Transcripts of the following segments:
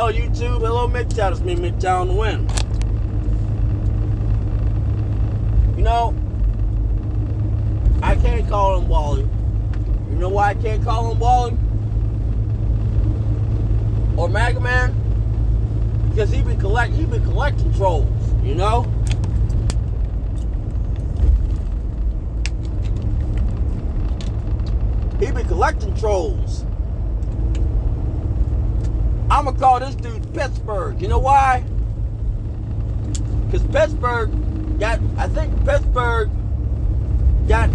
Hello, YouTube. Hello, MGTOWN. It's me, MGTOWN Win. You know, I can't call him Wally. You know why I can't call him Wally? Or Mega Man? Because he been collect he been collecting trolls, you know? He been collecting trolls. I'ma call this dude Pittsburgh. You know why? Because Pittsburgh got, I think Pittsburgh got,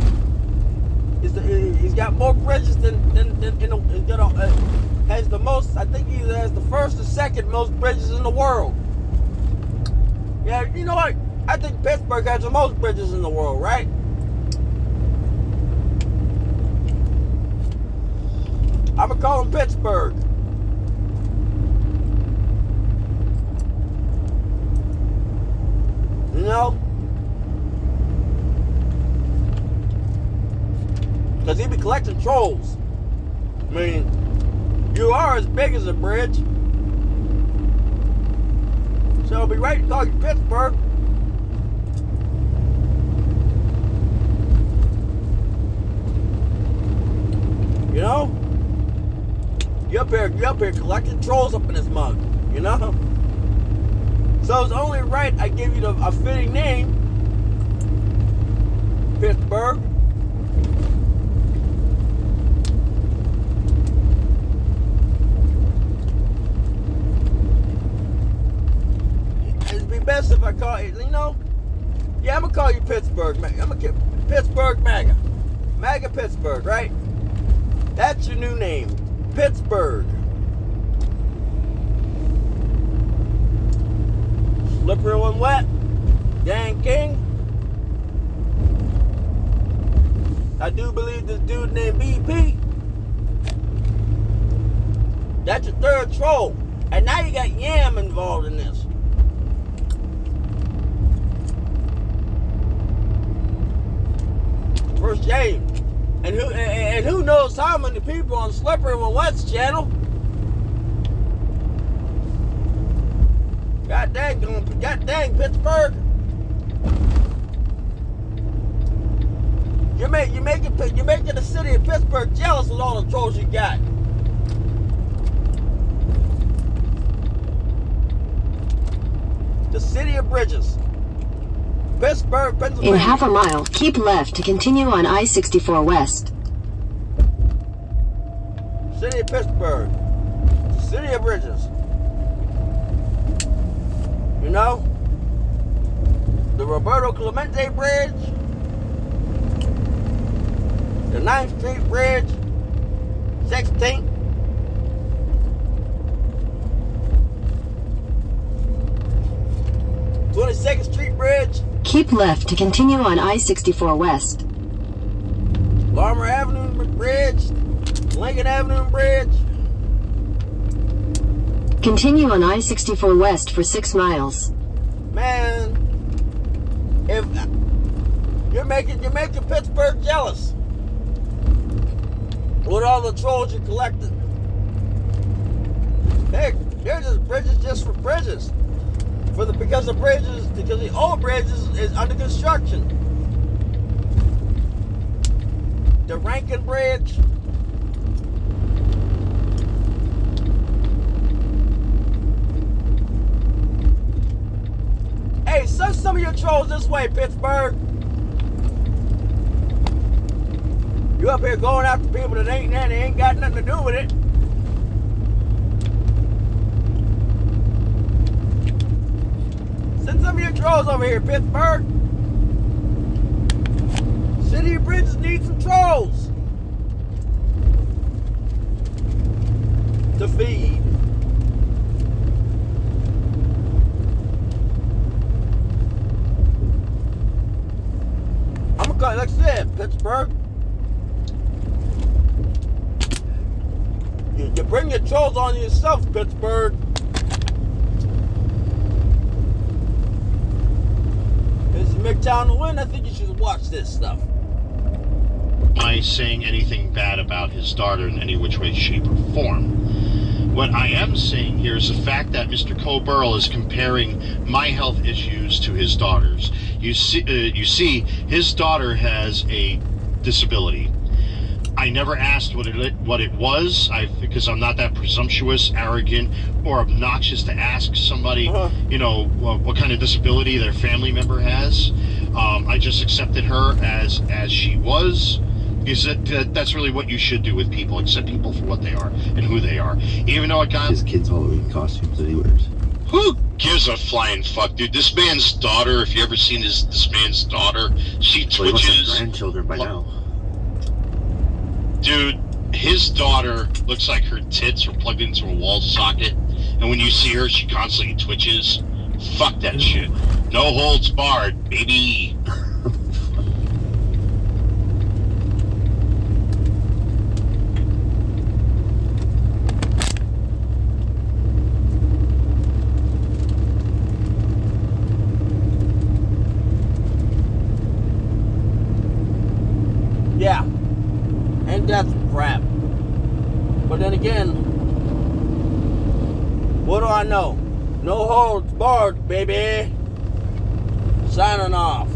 is he's got more bridges than, than, than you know, uh, has the most, I think he has the first or second most bridges in the world. Yeah, you know what? I think Pittsburgh has the most bridges in the world, right? I'm gonna call him Pittsburgh. Because he be collecting trolls. I mean, you are as big as a bridge. So it'll be right to call you Pittsburgh. You know? You up here, you up here collecting trolls up in this mug, you know? So it's only right I give you the, a fitting name, Pittsburgh. It'd be best if I call it, you know? Yeah, I'm gonna call you Pittsburgh. I'm gonna get Pittsburgh MAGA. MAGA Pittsburgh, right? That's your new name. Pittsburgh. Slippery when wet. Dan King. I do believe this dude named BP. That's your third troll. And now you got Yam involved in this. First James. And who and who knows how many people on Slippery When Wet's channel? God dang, God dang, Pittsburgh. You make you making you making the city of Pittsburgh jealous with all the trolls you got. The city of Bridges. Pittsburgh, Pennsylvania. In half a mile, keep left to continue on I-64 West. City of Pittsburgh. City of Bridges. You know? The Roberto Clemente Bridge. The 9th Street Bridge. 16th. Twenty-second Street Bridge. Keep left to continue on I-64 West. Larimer Avenue Bridge, Lincoln Avenue Bridge. Continue on I-64 West for six miles. Man, if you're making you're making Pittsburgh jealous with all the trolls you collected. Heck, they're just bridges just for bridges for the because the bridges because the old bridge is, is under construction. The Rankin Bridge. Trolls this way, Pittsburgh. You up here going after people that ain't that ain't got nothing to do with it. Send some of your trolls over here, Pittsburgh. City of Bridges needs some trolls to feed. I'm gonna I Pittsburgh. You, you bring your trolls on yourself, Pittsburgh. This is MGTOWN to win. I think you should watch this stuff. By saying anything bad about his daughter in any which way, shape, or form. What I am saying here is the fact that Mr. Coburl is comparing my health issues to his daughter's. You see, uh, you see, his daughter has a disability. I never asked what it what it was, I because I'm not that presumptuous, arrogant, or obnoxious to ask somebody, Uh-huh. you know, what, what kind of disability their family member has. Um, I just accepted her as as she was. Is that that- that's really what you should do with people? Accept people for what they are and who they are, even though it got His kids' Halloween costumes that he wears. who gives a flying fuck, dude? This man's daughter, if you ever seen his this man's daughter, she Well, he must have grandchildren by now. Dude, his daughter looks like her tits are plugged into a wall socket, and when you see her, she constantly twitches. Fuck that shit. No holds barred, baby. Yeah. And that's crap. But then again, what do I know? No holds barred, baby. Signing off.